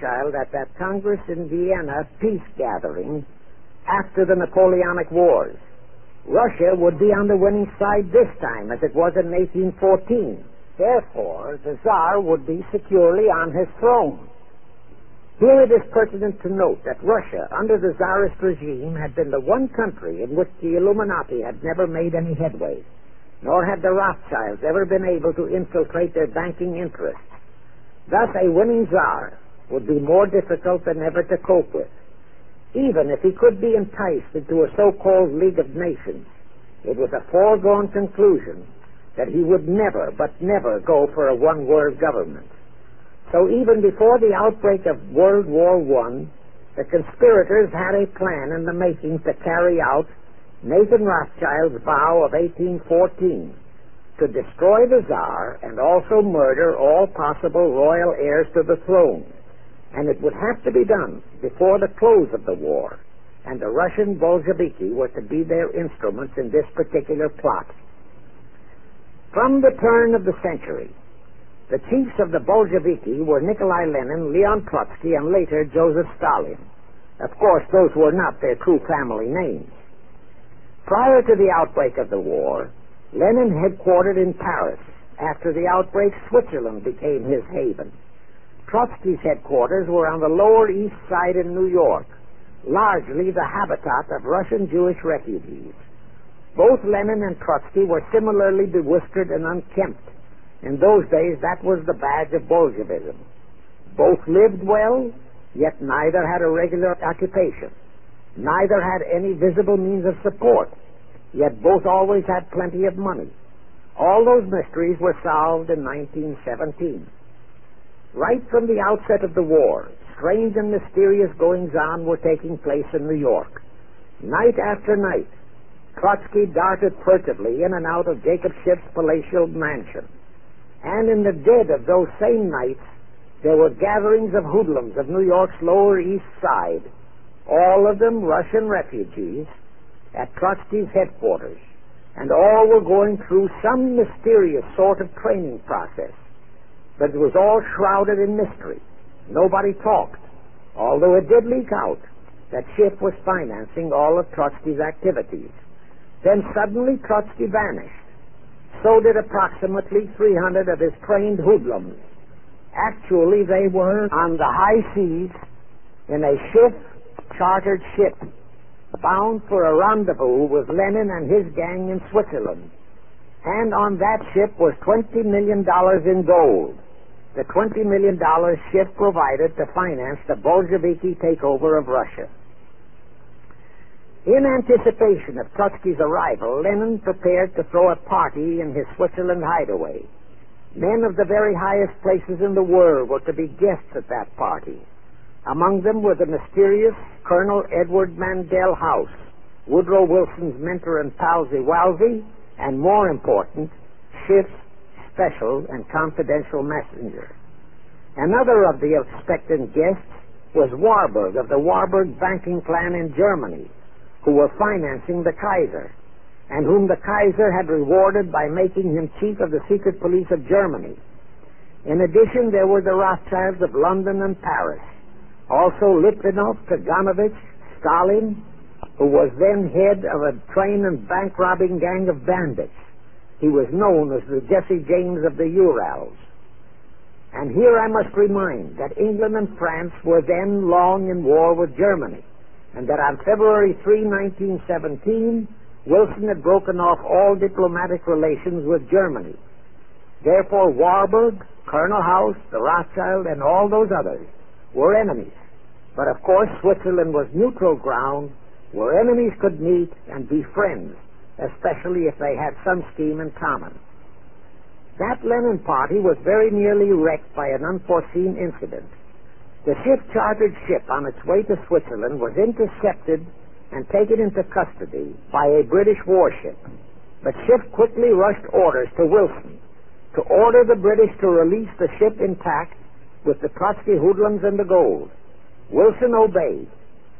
At that Congress in Vienna peace gathering after the Napoleonic Wars. Russia would be on the winning side this time as it was in 1814. Therefore, the Tsar would be securely on his throne. Here it is pertinent to note that Russia, under the Tsarist regime, had been the one country in which the Illuminati had never made any headway, nor had the Rothschilds ever been able to infiltrate their banking interests. Thus, a winning Tsar would be more difficult than ever to cope with. Even if he could be enticed into a so-called League of Nations, it was a foregone conclusion that he would never, but never go for a one-world government. So even before the outbreak of World War I, the conspirators had a plan in the making to carry out Nathan Rothschild's vow of 1814 to destroy the Tsar and also murder all possible royal heirs to the throne. And it would have to be done before the close of the war, and the Russian Bolsheviki were to be their instruments in this particular plot. From the turn of the century, the chiefs of the Bolsheviki were Nikolai Lenin, Leon Trotsky, and later Joseph Stalin. Of course, those were not their true family names. Prior to the outbreak of the war, Lenin headquartered in Paris. After the outbreak, Switzerland became his haven. Trotsky's headquarters were on the Lower East Side in New York, largely the habitat of Russian Jewish refugees. Both Lenin and Trotsky were similarly bewhiskered and unkempt. In those days, that was the badge of Bolshevism. Both lived well, yet neither had a regular occupation. Neither had any visible means of support, yet both always had plenty of money. All those mysteries were solved in 1917. Right from the outset of the war, strange and mysterious goings on were taking place in New York. Night after night, Trotsky darted furtively in and out of Jacob Schiff's palatial mansion. And in the dead of those same nights, there were gatherings of hoodlums of New York's Lower East Side, all of them Russian refugees, at Trotsky's headquarters, and all were going through some mysterious sort of training process but it was all shrouded in mystery. Nobody talked, although it did leak out that Schiff was financing all of Trotsky's activities. Then suddenly Trotsky vanished. So did approximately 300 of his trained hoodlums. Actually, they were on the high seas in a Schiff chartered ship bound for a rendezvous with Lenin and his gang in Switzerland. And on that ship was $20 million in gold the $20 million Schiff provided to finance the Bolsheviki takeover of Russia. In anticipation of Trotsky's arrival, Lenin prepared to throw a party in his Switzerland hideaway. Men of the very highest places in the world were to be guests at that party. Among them were the mysterious Colonel Edward Mandell House, Woodrow Wilson's mentor and pal Walsey, and more important, Schiff's special and confidential messenger. Another of the expectant guests was Warburg of the Warburg banking clan in Germany, who were financing the Kaiser, and whom the Kaiser had rewarded by making him chief of the secret police of Germany. In addition, there were the Rothschilds of London and Paris, also Litvinov, Kaganovich, Stalin, who was then head of a train and bank robbing gang of bandits. He was known as the Jesse James of the Urals. And here I must remind that England and France were then long in war with Germany, and that on February 3, 1917, Wilson had broken off all diplomatic relations with Germany. Therefore, Warburg, Colonel House, the Rothschild, and all those others were enemies. But of course, Switzerland was neutral ground where enemies could meet and be friends especially if they had some scheme in common. That Lenin party was very nearly wrecked by an unforeseen incident. The Schiff chartered ship on its way to Switzerland was intercepted and taken into custody by a British warship. But Schiff quickly rushed orders to Wilson to order the British to release the ship intact with the Trotsky hoodlums and the gold. Wilson obeyed,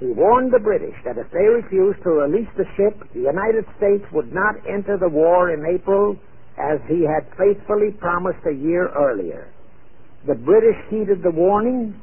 he warned the British that if they refused to release the ship, the United States would not enter the war in April as he had faithfully promised a year earlier. The British heeded the warning,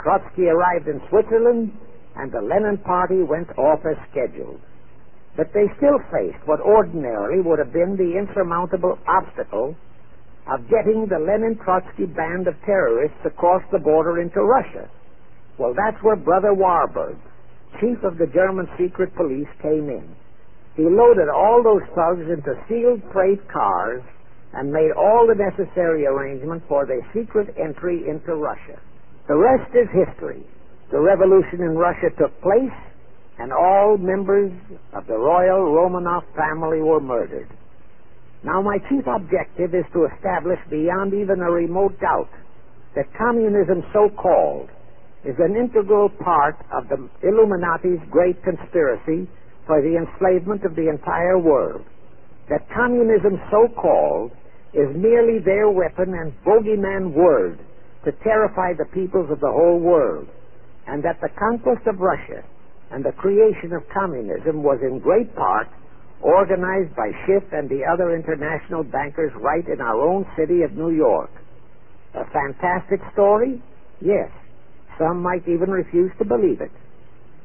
Trotsky arrived in Switzerland, and the Lenin party went off as scheduled. But they still faced what ordinarily would have been the insurmountable obstacle of getting the Lenin Trotsky band of terrorists across the border into Russia. Well, that's where Brother Warburg, chief of the German secret police, came in. He loaded all those thugs into sealed freight cars and made all the necessary arrangements for their secret entry into Russia. The rest is history. The revolution in Russia took place, and all members of the royal Romanov family were murdered. Now, my chief objective is to establish beyond even a remote doubt that communism, so called, is an integral part of the Illuminati's great conspiracy for the enslavement of the entire world. That communism, so called, is merely their weapon and bogeyman word to terrify the peoples of the whole world, and that the conquest of Russia and the creation of communism was in great part organized by Schiff and the other international bankers right in our own city of New York. A fantastic story? Yes. Some might even refuse to believe it.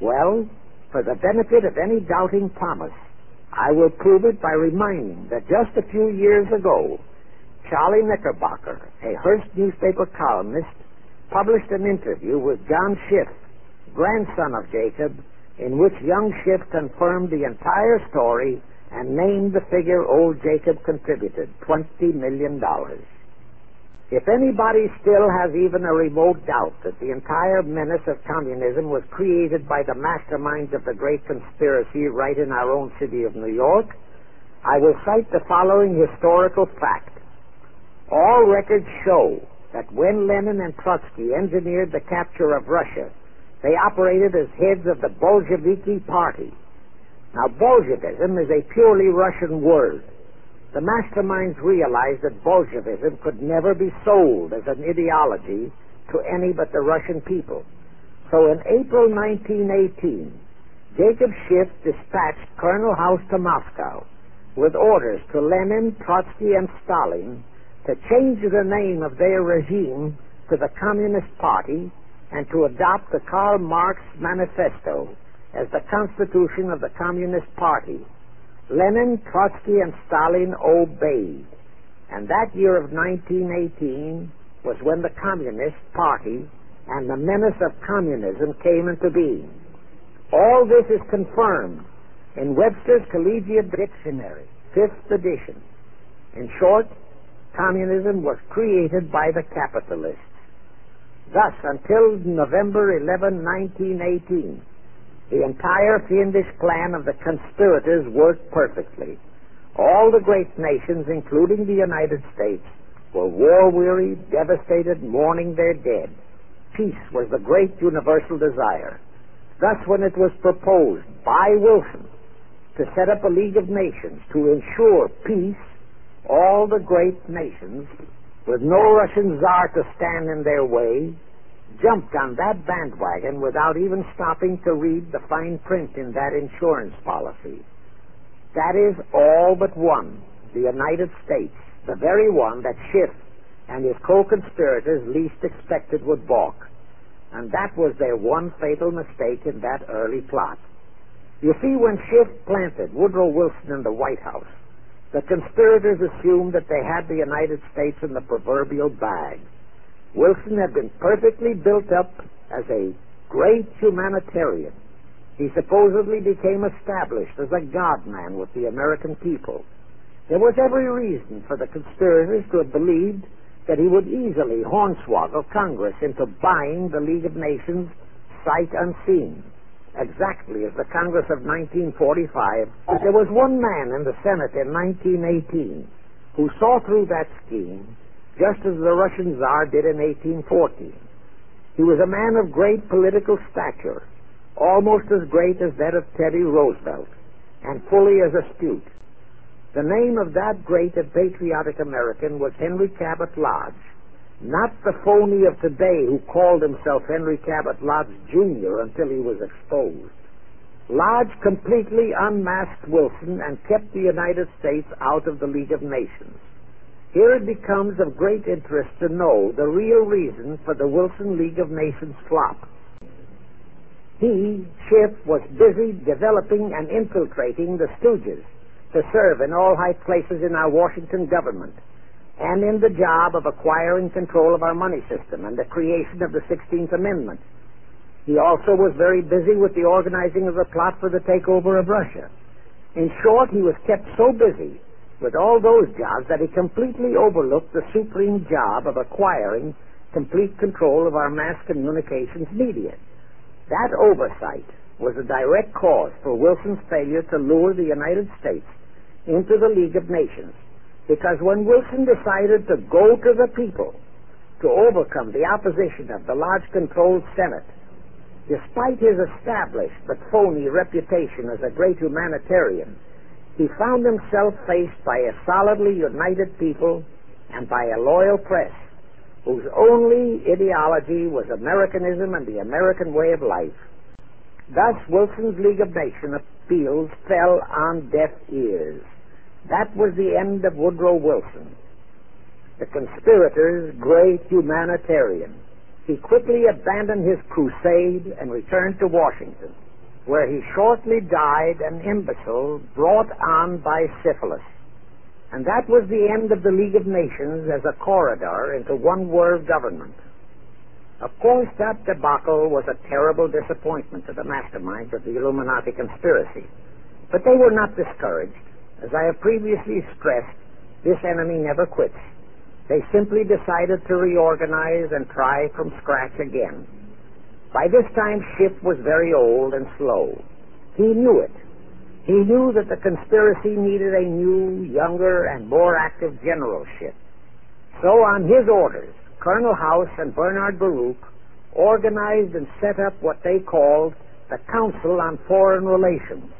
Well, for the benefit of any doubting Thomas, I will prove it by reminding that just a few years ago, Charlie Knickerbocker, a Hearst newspaper columnist, published an interview with John Schiff, grandson of Jacob, in which young Schiff confirmed the entire story and named the figure old Jacob contributed, $20 million. If anybody still has even a remote doubt that the entire menace of communism was created by the masterminds of the great conspiracy right in our own city of New York, I will cite the following historical fact. All records show that when Lenin and Trotsky engineered the capture of Russia, they operated as heads of the Bolsheviki party. Now, Bolshevism is a purely Russian word. The masterminds realized that Bolshevism could never be sold as an ideology to any but the Russian people. So in April 1918, Jacob Schiff dispatched Colonel House to Moscow with orders to Lenin, Trotsky, and Stalin to change the name of their regime to the Communist Party and to adopt the Karl Marx Manifesto as the constitution of the Communist Party. Lenin, Trotsky, and Stalin obeyed. And that year of 1918 was when the Communist Party and the menace of communism came into being. All this is confirmed in Webster's Collegiate Dictionary, fifth edition. In short, communism was created by the capitalists. Thus, until November 11, 1918, the entire fiendish plan of the conspirators worked perfectly. All the great nations, including the United States, were war-weary, devastated, mourning their dead. Peace was the great universal desire. Thus, when it was proposed by Wilson to set up a League of Nations to ensure peace all the great nations, with no Russian czar to stand in their way, jumped on that bandwagon without even stopping to read the fine print in that insurance policy. That is all but one, the United States, the very one that Schiff and his co-conspirators least expected would balk. And that was their one fatal mistake in that early plot. You see, when Schiff planted Woodrow Wilson in the White House, the conspirators assumed that they had the United States in the proverbial bag. Wilson had been perfectly built up as a great humanitarian. He supposedly became established as a God man with the American people. There was every reason for the conspirators to have believed that he would easily hornswoggle Congress into buying the League of Nations sight unseen exactly as the Congress of 1945, there was one man in the Senate in 1918 who saw through that scheme just as the Russian Tsar did in 1814. He was a man of great political stature, almost as great as that of Teddy Roosevelt, and fully as astute. The name of that great and patriotic American was Henry Cabot Lodge, not the phony of today who called himself Henry Cabot Lodge Jr. until he was exposed. Lodge completely unmasked Wilson and kept the United States out of the League of Nations. Here it becomes of great interest to know the real reason for the Wilson League of Nations flop. He, Schiff, was busy developing and infiltrating the stooges to serve in all high places in our Washington government and in the job of acquiring control of our money system and the creation of the 16th Amendment. He also was very busy with the organizing of the plot for the takeover of Russia. In short, he was kept so busy with all those jobs that he completely overlooked the supreme job of acquiring complete control of our mass communications media. That oversight was a direct cause for Wilson's failure to lure the United States into the League of Nations. Because when Wilson decided to go to the people to overcome the opposition of the Lodge controlled Senate, despite his established but phony reputation as a great humanitarian, he found himself faced by a solidly united people and by a loyal press whose only ideology was Americanism and the American way of life. Thus, Wilson's League of Nations appeals fell on deaf ears. That was the end of Woodrow Wilson, the conspirator's great humanitarian. He quickly abandoned his crusade and returned to Washington, where he shortly died an imbecile brought on by syphilis. And that was the end of the League of Nations as a corridor into one world government. Of course, that debacle was a terrible disappointment to the masterminds of the Illuminati conspiracy. But they were not discouraged. As I have previously stressed, this enemy never quits. They simply decided to reorganize and try from scratch again. By this time, Schiff was very old and slow. He knew it. He knew that the conspiracy needed a new, younger, and more active generalship. So, on his orders, Colonel House and Bernard Baruch organized and set up what they called the Council on Foreign Relations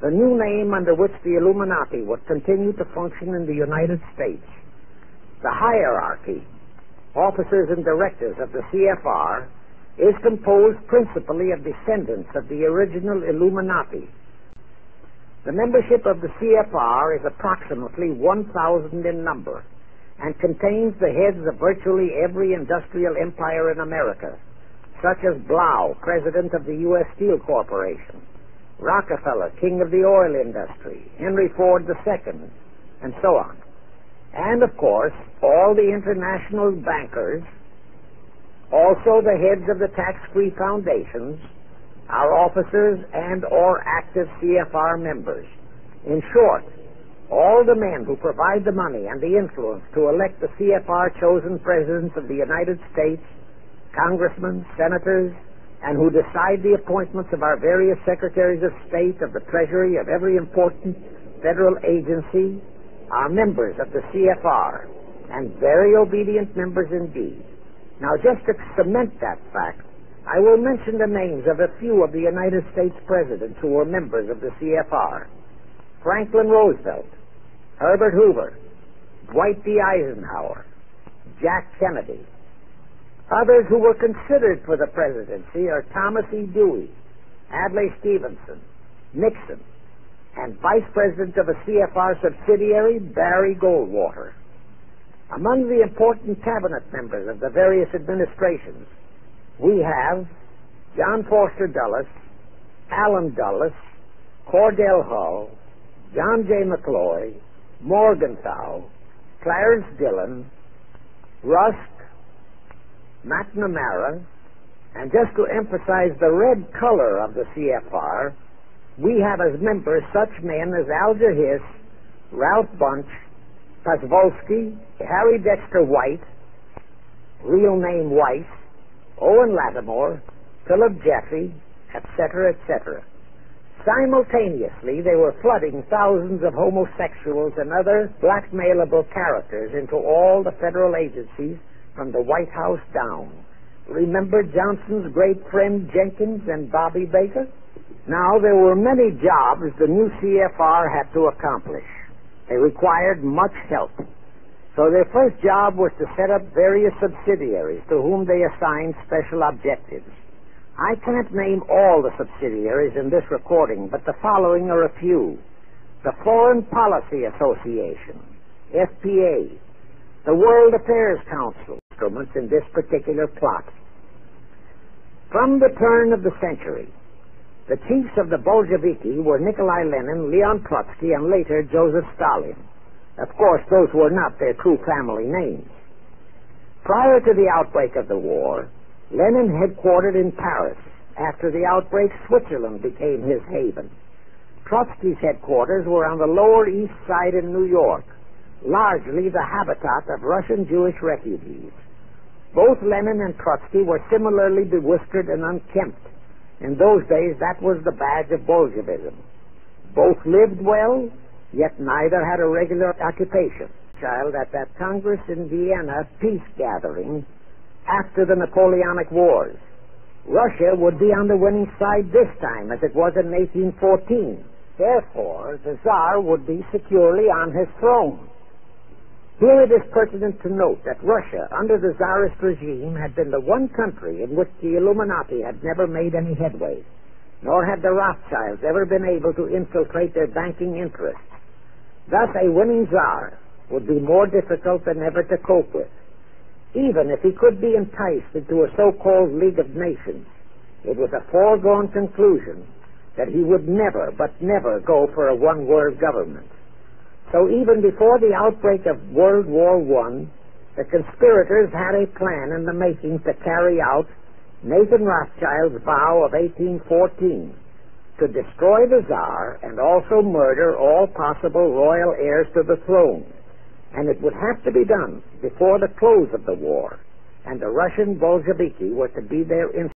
the new name under which the Illuminati would continue to function in the United States. The hierarchy, officers and directors of the CFR, is composed principally of descendants of the original Illuminati. The membership of the CFR is approximately 1,000 in number and contains the heads of virtually every industrial empire in America, such as Blau, president of the U.S. Steel Corporation, Rockefeller, king of the oil industry, Henry Ford II, and so on. And of course, all the international bankers, also the heads of the tax-free foundations, our officers and or active CFR members. In short, all the men who provide the money and the influence to elect the CFR chosen presidents of the United States, congressmen, senators, and who decide the appointments of our various secretaries of state, of the Treasury, of every important federal agency, are members of the CFR, and very obedient members indeed. Now, just to cement that fact, I will mention the names of a few of the United States presidents who were members of the CFR. Franklin Roosevelt, Herbert Hoover, Dwight D. Eisenhower, Jack Kennedy, Others who were considered for the presidency are Thomas E. Dewey, Adlai Stevenson, Nixon, and Vice President of a CFR subsidiary, Barry Goldwater. Among the important cabinet members of the various administrations, we have John Foster Dulles, Allen Dulles, Cordell Hull, John J. McCloy, Morgenthau, Clarence Dillon, Rusk, McNamara, and just to emphasize the red color of the CFR, we have as members such men as Alger Hiss, Ralph Bunche, Pasvolsky, Harry Dexter White, real name White, Owen Lattimore, Philip Jaffe, etc., etc. Simultaneously, they were flooding thousands of homosexuals and other blackmailable characters into all the federal agencies from the White House down. Remember Johnson's great friend Jenkins and Bobby Baker? Now, there were many jobs the new CFR had to accomplish. They required much help. So their first job was to set up various subsidiaries to whom they assigned special objectives. I can't name all the subsidiaries in this recording, but the following are a few. The Foreign Policy Association, FPA, the World Affairs Council instruments in this particular plot. From the turn of the century, the chiefs of the Bolsheviki were Nikolai Lenin, Leon Trotsky, and later Joseph Stalin. Of course, those were not their true family names. Prior to the outbreak of the war, Lenin headquartered in Paris. After the outbreak, Switzerland became his haven. Trotsky's headquarters were on the Lower East Side in New York, largely the habitat of Russian Jewish refugees. Both Lenin and Trotsky were similarly bewhiskered and unkempt. In those days, that was the badge of Bolshevism. Both lived well, yet neither had a regular occupation. Child at that Congress in Vienna peace gathering after the Napoleonic Wars. Russia would be on the winning side this time, as it was in 1814. Therefore, the Tsar would be securely on his throne. Here it is pertinent to note that Russia, under the Tsarist regime, had been the one country in which the Illuminati had never made any headway, nor had the Rothschilds ever been able to infiltrate their banking interests. Thus, a winning Tsar would be more difficult than ever to cope with. Even if he could be enticed into a so-called League of Nations, it was a foregone conclusion that he would never, but never go for a one-world government. So even before the outbreak of World War I, the conspirators had a plan in the making to carry out Nathan Rothschild's vow of 1814 to destroy the Tsar and also murder all possible royal heirs to the throne. And it would have to be done before the close of the war. And the Russian Bolsheviki were to be their